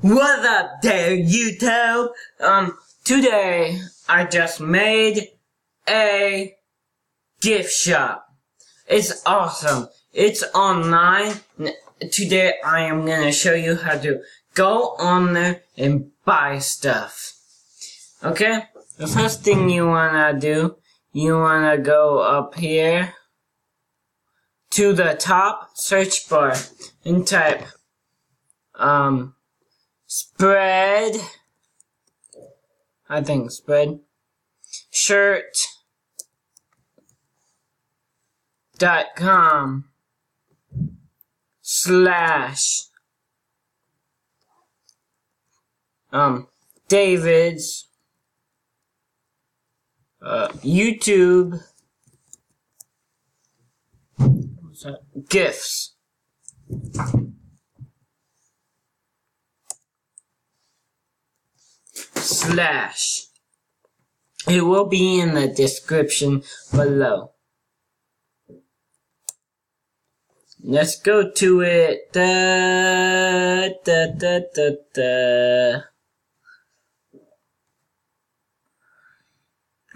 What's up there, YouTube? Um, today I just made a gift shop. It's awesome. It's online. Today I am gonna show you how to go on there and buy stuff. Okay? The first thing you wanna do, you wanna go up here to the top search bar and type um spread. I think spread. Shirt. Dot com. Slash. Um David's. Uh, YouTube. Gifts slash. It will be in the description below. Let's go to it. Da, da, da, da, da.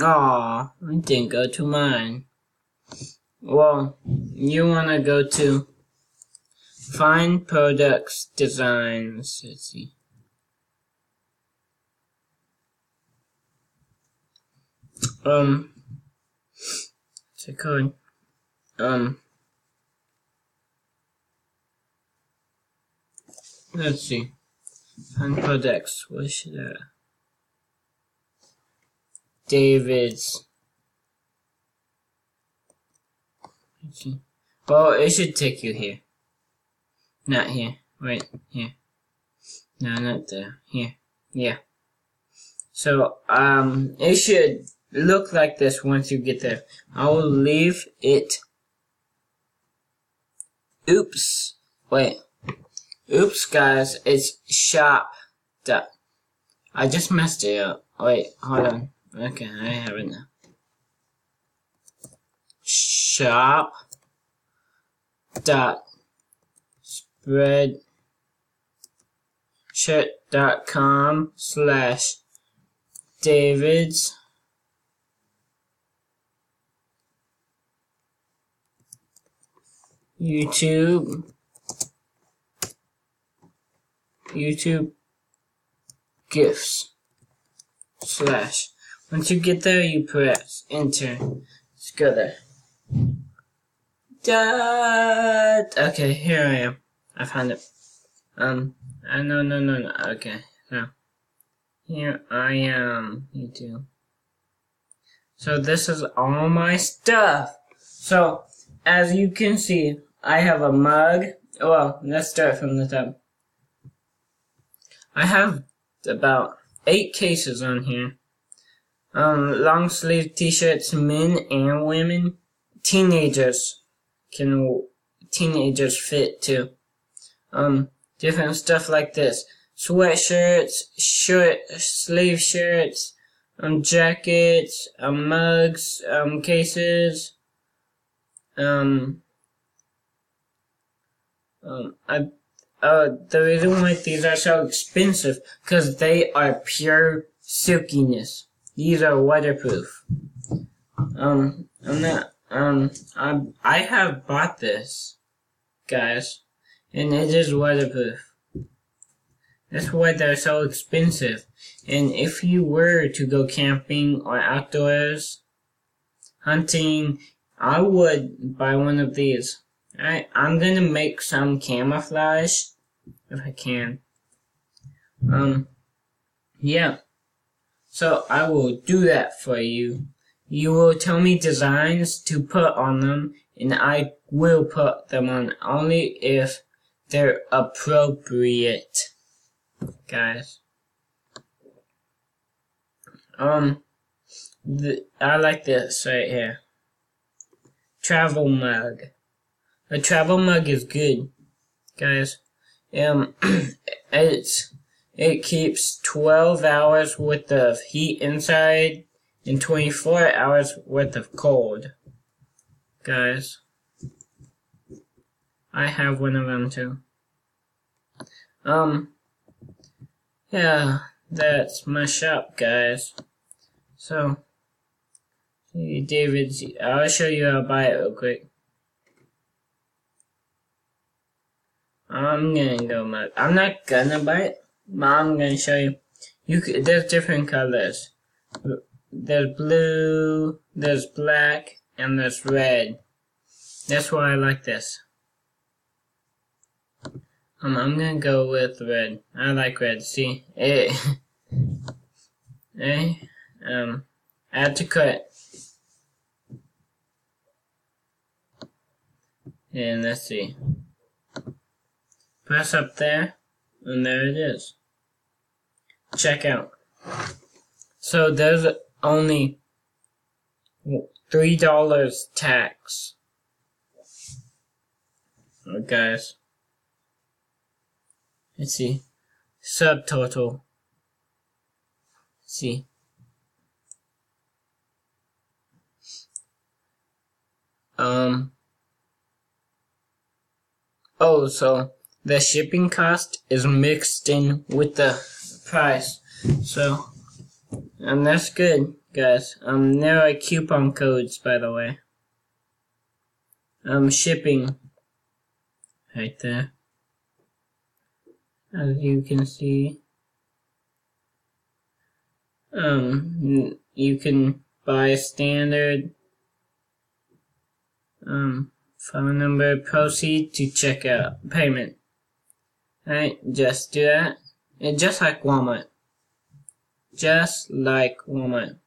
Aw, I didn't go to mine. Well, you wanna go to Find Products Designs. Let's see. Um it called? Um let's see. Find products. What should I David's let's see. Well it should take you here. Not here. Right here. No, not there. Here. Yeah. So um it should look like this once you get there. I will leave it. Oops. Wait. Oops, guys. It's shop. Dot. I just messed it up. Wait, hold on. Okay, I have it now. Shop. Dot. Spread. Shirt dot com slash David's YouTube, YouTube gifts slash. Once you get there, you press enter. Let's go there. Dot. Okay, here I am. I found it. Um, uh, no, no, no, no. Okay, so here I am. YouTube. So this is all my stuff. So as you can see, I have a mug. Well, let's start from the top. I have about eight cases on here. Um, long sleeve t-shirts, men and women. Teenagers can, teenagers fit too. Um, different stuff like this. Sweatshirts, shirt, sleeve shirts, um, jackets, um, mugs, um, cases, um, um, I, uh, the reason why these are so expensive, because they are pure silkiness. These are waterproof. Um, I'm not, um, I, I have bought this, guys, and it is waterproof. That's why they're so expensive. And if you were to go camping or outdoors, hunting, I would buy one of these. I, I'm gonna make some camouflage if I can. Um, yeah. So I will do that for you. You will tell me designs to put on them, and I will put them on only if they're appropriate, guys. Um, the, I like this right here. Travel mug. A travel mug is good, guys. Um, it's it keeps 12 hours worth of heat inside and 24 hours worth of cold. Guys, I have one of them too. Um, yeah, that's my shop, guys. So, David's, I'll show you how to buy it real quick. I'm gonna go, I'm not gonna it, but I'm gonna show you. You there's different colors. There's blue, there's black, and there's red. That's why I like this. Um, I'm gonna go with red. I like red. See, it. eh, um, add to cut. And let's see. Press up there, and there it is. Check out. So there's only three dollars tax. Oh, guys. Let's see. Subtotal. Let's see. Um. Oh, so the shipping cost is mixed in with the price. So, and that's good, guys. Um, there are coupon codes, by the way. Um, shipping. Right there as you can see. Um, you can buy standard um, phone number, proceed to checkout, payment. Alright, just do that. And just like Walmart. Just like Walmart.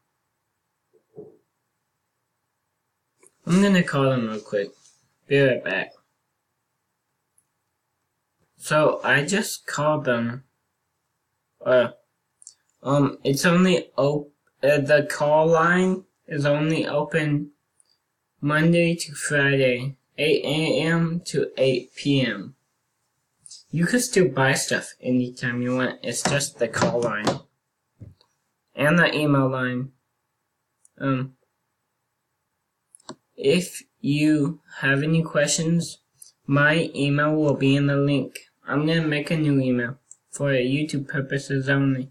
I'm gonna call them real quick. Be right back. So I just called them. Uh, um, it's only op- uh, the call line is only open Monday to Friday, 8 a.m. to 8 p.m. You can still buy stuff anytime you want. It's just the call line and the email line. Um, if you have any questions, my email will be in the link. I'm gonna make a new email for YouTube purposes only.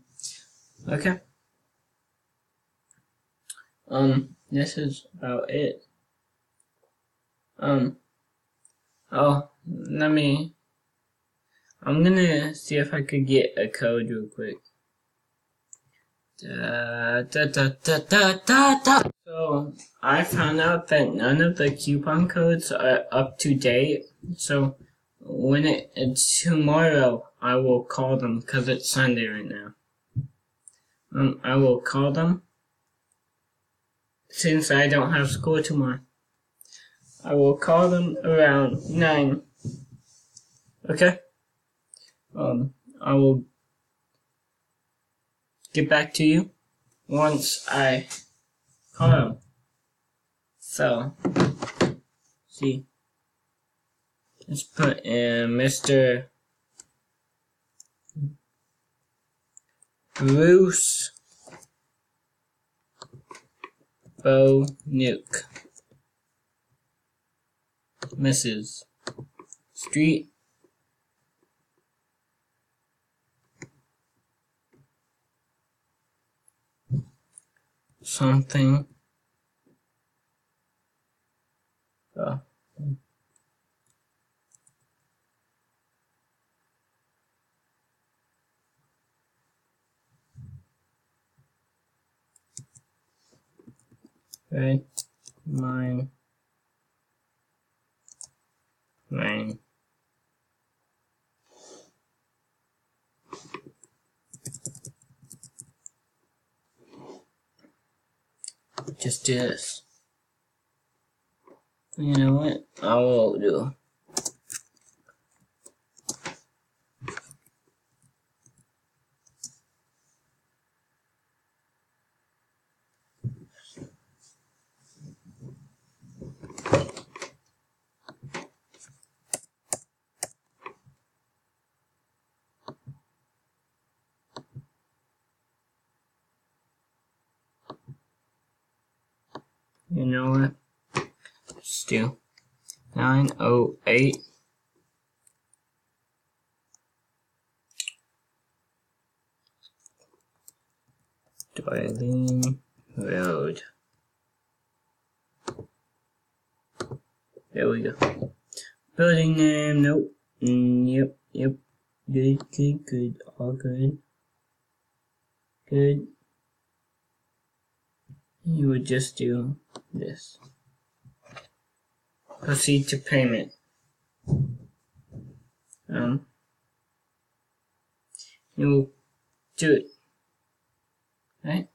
Okay. Um, this is about it. Um, oh, let me, I'm gonna see if I could get a code real quick. Da, da, da, da, da, da, da. So, I found out that none of the coupon codes are up to date. So, when it, it's tomorrow, I will call them because it's Sunday right now. Um, I will call them since I don't have school tomorrow. I will call them around nine. Okay. Um, I will get back to you once I call them. So, see. Let's put in Mr. Bruce Bo Nuke. Mrs. Street. Something. Oh. Okay, mine, mine. Just do this. You know what? I will do. You know what? Still. 908. Darling Road. There we go. Building name, nope. Mm, yep, yep. Good, good, good. All good. Good. You would just do this. Proceed to payment. Um, you do it. Right?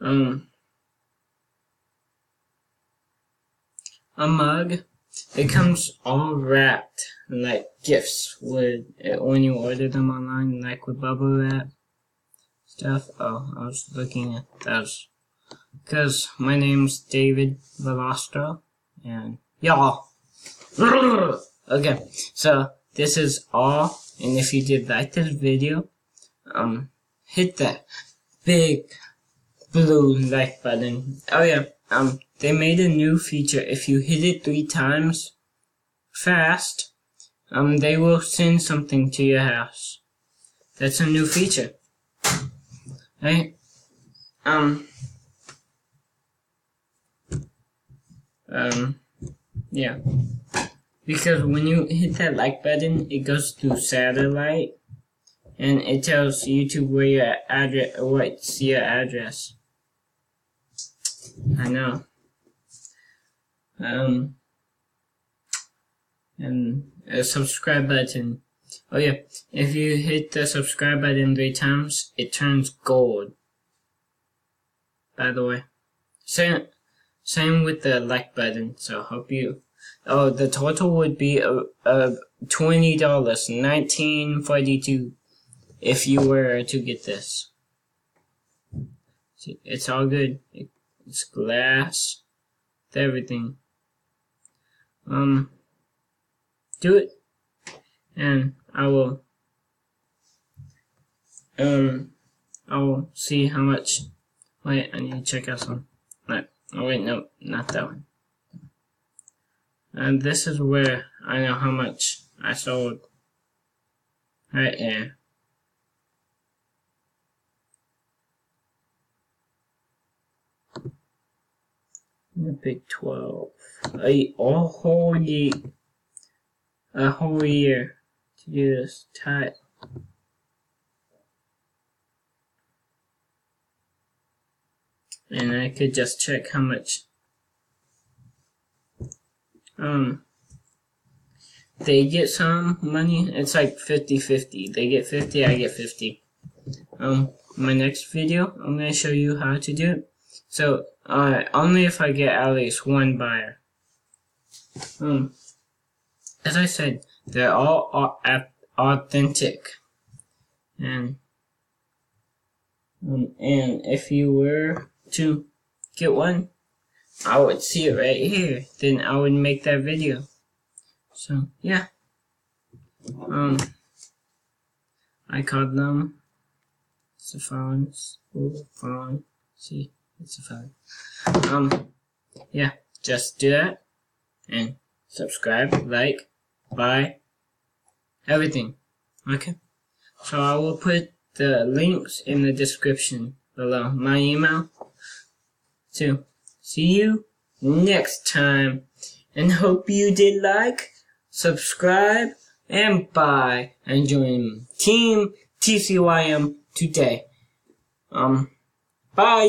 Um, a mug. It comes all wrapped like gifts with when you order them online, like with bubble wrap stuff. Oh, I was looking at those because my name's David Valastro, and y'all. okay, so this is all, and if you did like this video, um, hit that big blue like button. Oh yeah, um, they made a new feature. If you hit it three times fast, um, they will send something to your house. That's a new feature. Right? Um, um, yeah. Because when you hit that like button, it goes through satellite, and it tells YouTube where your address, what's your address. I know. Um, and a subscribe button. Oh yeah, if you hit the subscribe button three times, it turns gold. By the way, same same with the like button. So hope you. Oh, the total would be a, a twenty dollars, nineteen forty two, if you were to get this. See, it's all good. It's glass. It's everything. Um, do it, and will. Um, I will see how much. Wait, I need to check out some. Right. Oh wait, no, not that one. And this is where I know how much I sold. Right here. Big 12. A, a whole year. A whole year do this type. And I could just check how much um they get some money. It's like 50-50. They get 50, I get 50. Um my next video, I'm going to show you how to do it. So, uh, only if I get at least one buyer. Um, as I said, they're all authentic. And, and if you were to get one, I would see it right here. Then I would make that video. So, yeah. Um, I called them Safarans. Fawn. See, it's a phone. Um, yeah, just do that. And subscribe, like, buy, everything. Okay? So I will put the links in the description below. My email. So, see you next time. And hope you did like, subscribe, and buy, and join Team TCYM today. Um, bye!